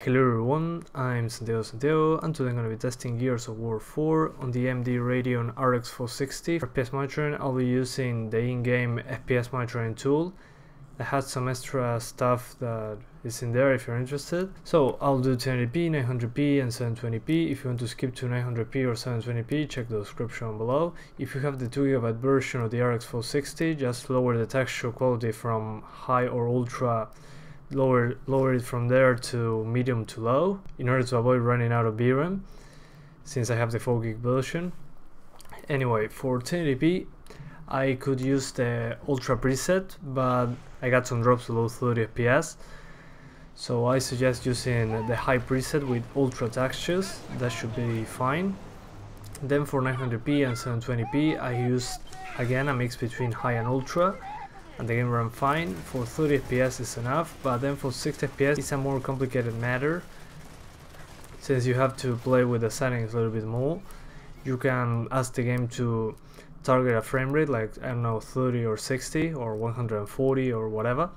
Hello everyone, I'm Santiago Santiago and today I'm going to be testing Gears of War 4 on the AMD Radeon RX 460. For FPS monitoring I'll be using the in-game FPS monitoring tool. I had some extra stuff that is in there if you're interested. So I'll do 1080p, 900p and 720p. If you want to skip to 900p or 720p, check the description below. If you have the 2GB version of the RX 460, just lower the texture quality from high or ultra lower lower it from there to medium to low in order to avoid running out of VRAM since I have the 4 gig version. Anyway for 1080p I could use the ultra preset but I got some drops below 30 fps so I suggest using the high preset with ultra textures. That should be fine. Then for 900p and 720p I used again a mix between high and ultra and the game ran fine. For 30 FPS is enough, but then for 60 FPS it's a more complicated matter since you have to play with the settings a little bit more. You can ask the game to target a frame rate like I don't know 30 or 60 or 140 or whatever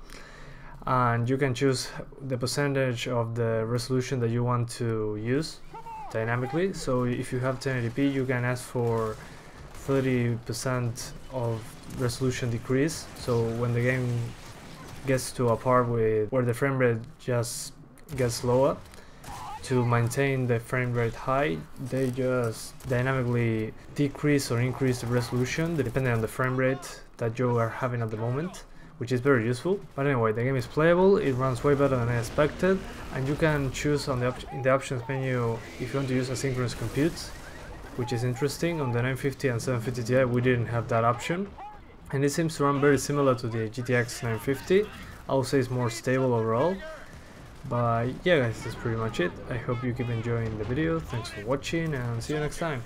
and you can choose the percentage of the resolution that you want to use dynamically so if you have 1080p you can ask for 30% of resolution decrease. So when the game gets to a part with where the frame rate just gets lower to maintain the frame rate high they just dynamically decrease or increase the resolution depending on the frame rate that you are having at the moment which is very useful. But anyway the game is playable it runs way better than I expected and you can choose on the in the options menu if you want to use asynchronous compute which is interesting. On the 950 and 750 Ti we didn't have that option and it seems to run very similar to the GTX 950. I would say it's more stable overall. But yeah guys, that's pretty much it. I hope you keep enjoying the video. Thanks for watching and see you next time.